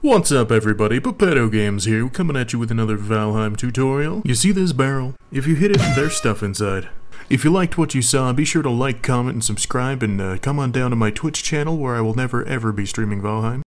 What's up everybody, Popato Games here, coming at you with another Valheim tutorial. You see this barrel? If you hit it, there's stuff inside. If you liked what you saw, be sure to like, comment, and subscribe, and uh, come on down to my Twitch channel where I will never ever be streaming Valheim.